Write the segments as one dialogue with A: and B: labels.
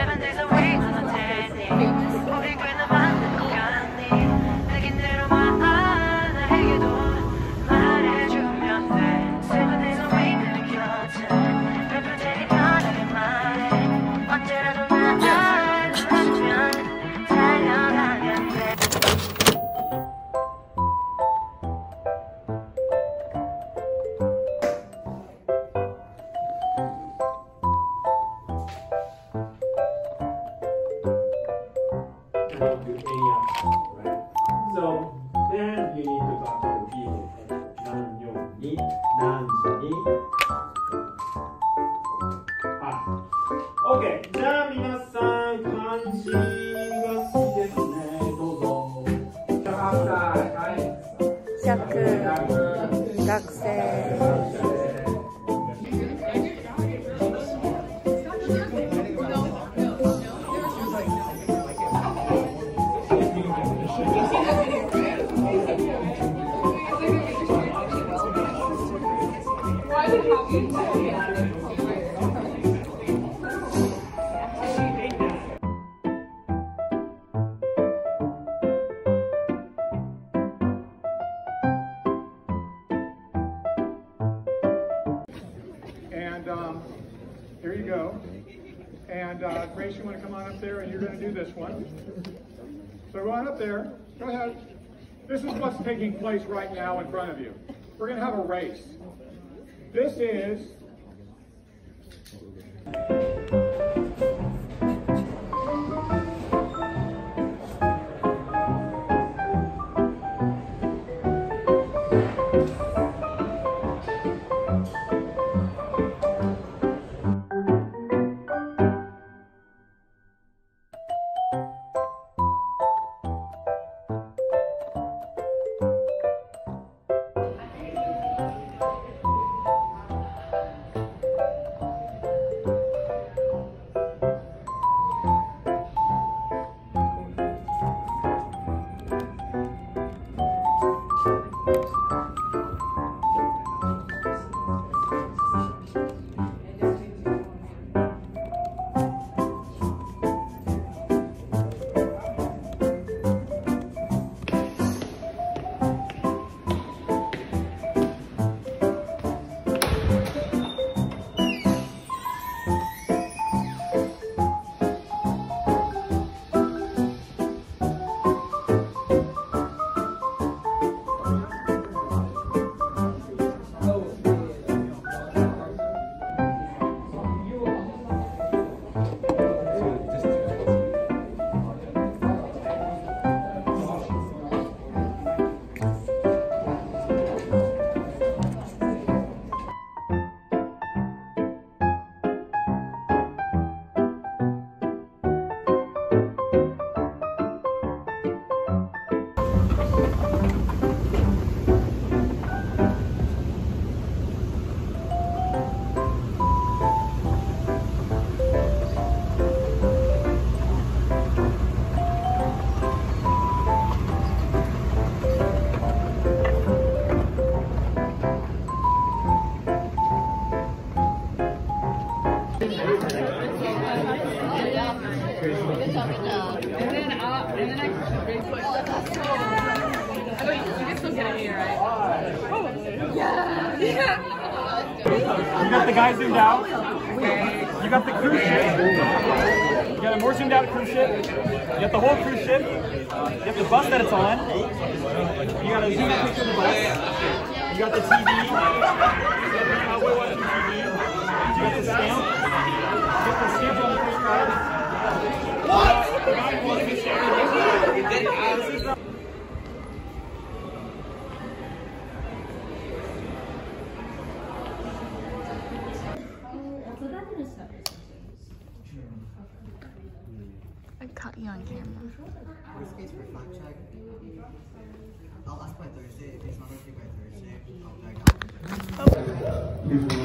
A: seven days a
B: You go. And uh, Grace, you want to come on up there and you're going to do this one. So go on up there. Go ahead. This is what's taking place right now in front of you. We're going to have a race. This is You got the guy zoomed out. You got the cruise ship. You got a more zoomed out cruise ship. You got the whole cruise ship. You have the bus that it's on. You got a zoomed out picture of the bus. You got the TV. You got the cowboy watching TV. You got the stamp. You got the stamp on the postcard.
C: I caught you on camera.
D: Worst case for fact check. I'll ask by Thursday. If it's not okay by Thursday, I'll back out.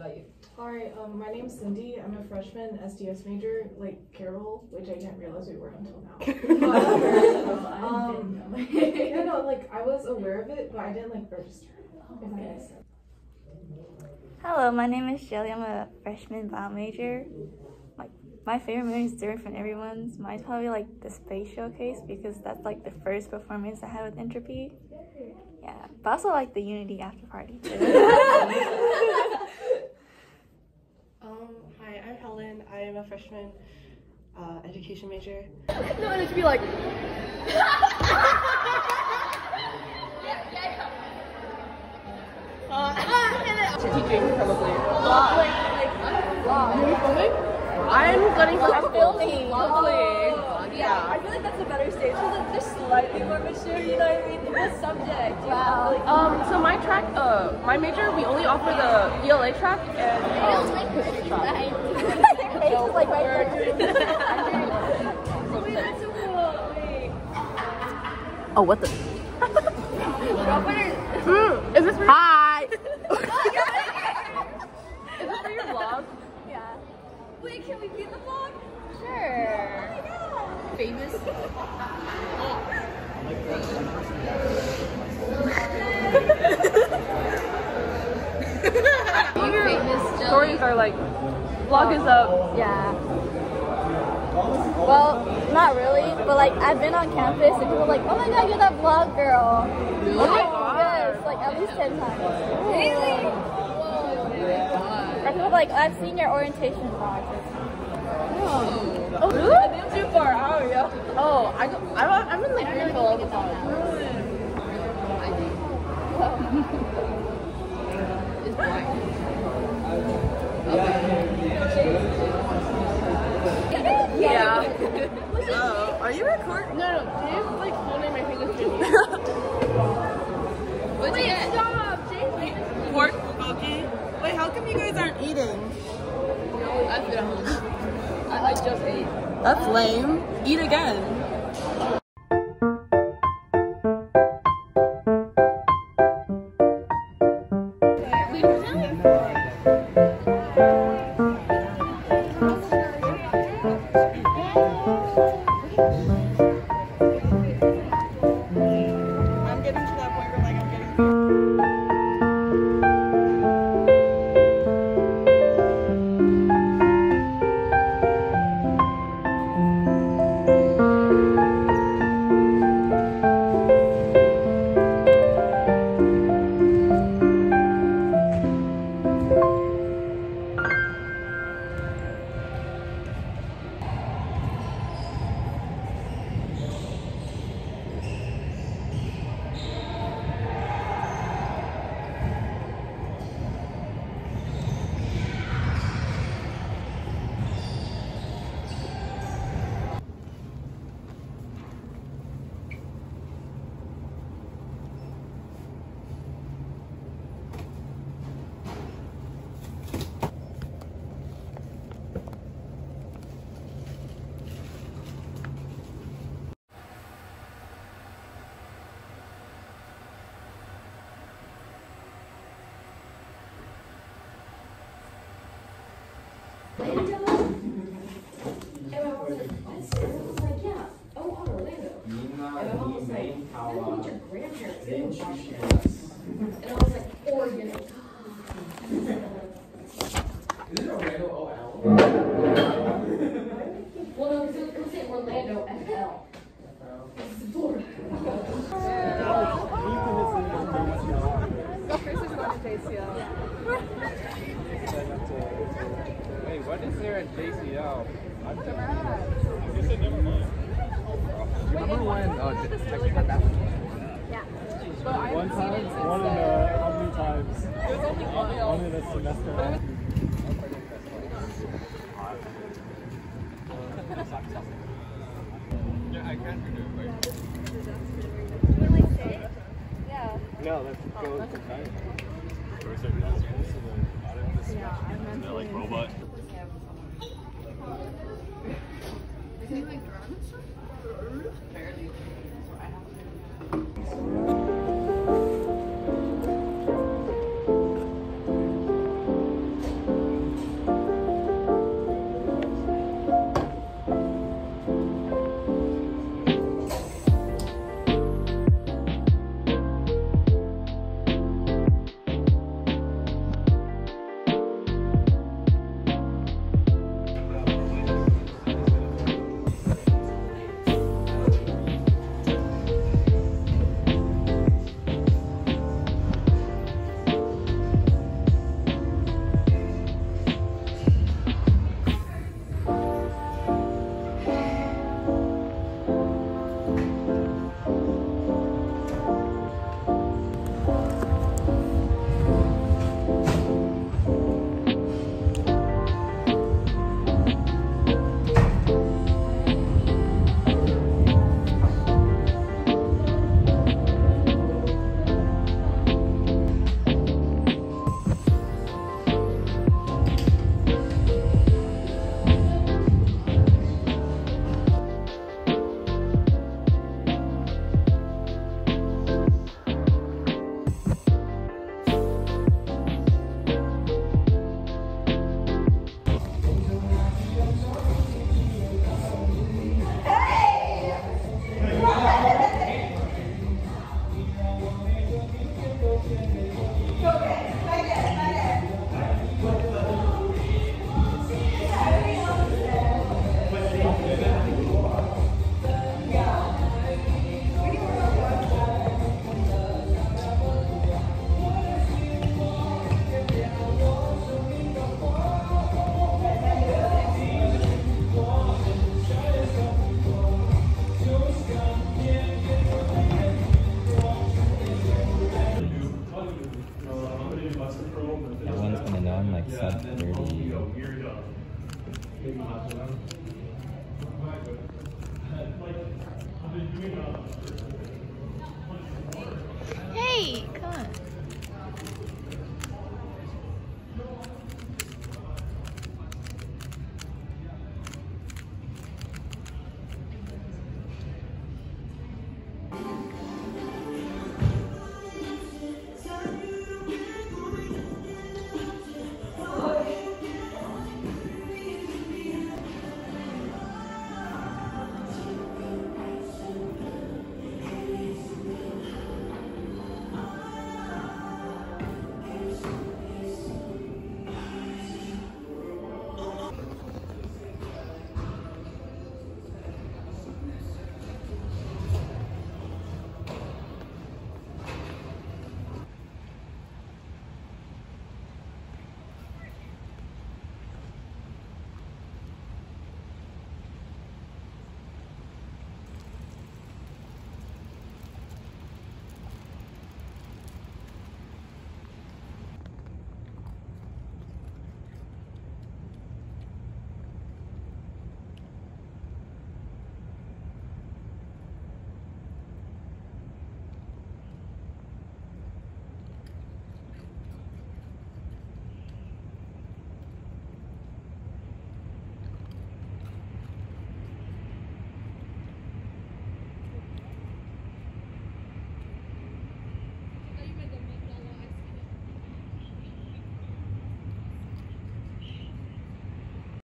E: About you?
F: Hi, um, my name's Cindy. I'm a freshman SDS major, like Carol, which I didn't realize we were until now. um, yeah, no, like I was aware of it, but I didn't like register. If that makes sense.
G: Hello, my name is Shelly. I'm a freshman bio major. Like my favorite movie is different from everyone's. Mine's probably like the space showcase because that's like the first performance I had with Entropy. Yeah, but also like the Unity after party. too.
H: Um, hi, I'm Helen. I am a freshman uh, education major.
E: No, it'd be like. Teaching probably. I'm studying for filming. Lovely.
I: Yeah, I feel like that's a better stage because like, they're slightly more mature, you know what I mean? The subject. Wow. Like,
E: Um, so my track, uh, my major, we only offer the ELA track and um, history track.
G: like right
I: wait, that's so cool. Wait.
E: Oh, what the?
I: Robert,
E: Mm, is this for Hi. is this for your vlog? Yeah.
I: Wait, can we be in the vlog?
G: Sure.
E: Famous. Stories are like, vlog is up.
G: Yeah. Well, not really, but like I've been on campus and people are like, oh my god, you're that vlog girl.
E: Oh my god.
G: Yes, like at least 10 times. Really? Or oh people like, I've seen your orientation vlogs.
E: Oh. oh, really? I think too far out, yeah. Oh, I go, I'm, I'm in like Greenville all the time. it's boring. Yeah.
H: Oh, are you recording?
E: No, no, James like holding my fingers to me.
H: What'd you get?
E: Stop, James.
H: Pork bulgogi. Wait, how come you guys aren't eating?
E: I've been home. I, I just ate.
H: That's lame. Eat again. And I was like, yeah. Oh, on Orlando. And my mom was like, how no, meet your grandparents. They don't. And I was like, Oregon. you know. Is it Orlando OL? well, no, because it was in Orlando FL.
J: Wait, what is there at JCL? I've Remember when? Oh, did I had that one?
E: One time? One in uh, how many times? One in a semester.
J: Yeah, I can't do it.
K: Yeah.
E: No, let's go tonight.
K: Yeah, I meant
E: like robot.
L: Is he like drunk? Barely.
M: Everyone's